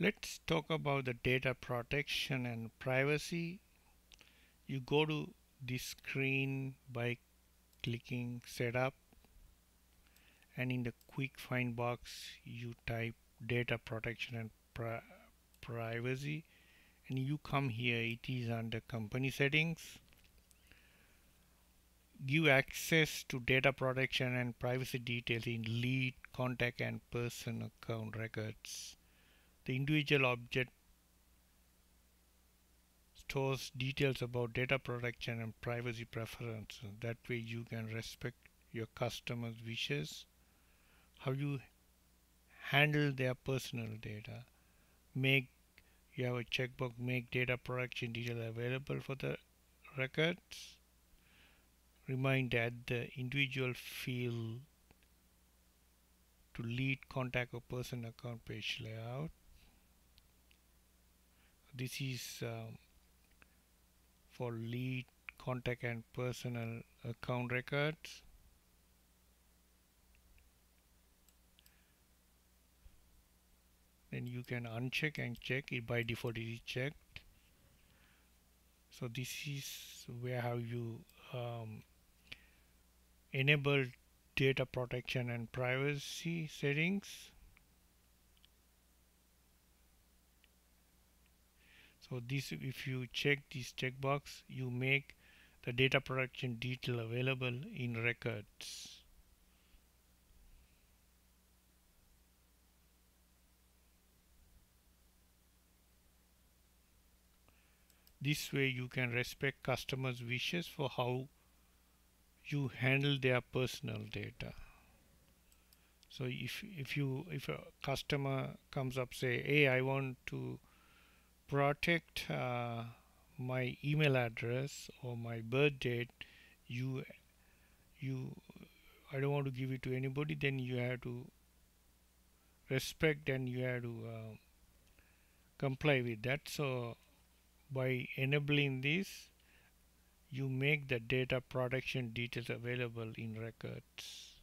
Let's talk about the data protection and privacy. You go to this screen by clicking setup and in the quick find box you type data protection and pri privacy and you come here. It is under company settings. Give access to data protection and privacy details in lead contact and person account records the individual object stores details about data protection and privacy preferences. That way you can respect your customers wishes how you handle their personal data make you have a checkbox make data protection detail available for the records remind that the individual field to lead contact or person account page layout this is um, for lead contact and personal account records. Then you can uncheck and check it. By default it is checked. So this is where how you um, enable data protection and privacy settings so this if you check this checkbox you make the data protection detail available in records This way you can respect customers' wishes for how you handle their personal data. So if if you if a customer comes up say, hey, I want to protect uh, my email address or my birth date, you you I don't want to give it to anybody, then you have to respect and you have to uh, comply with that. So by enabling this, you make the data protection details available in records.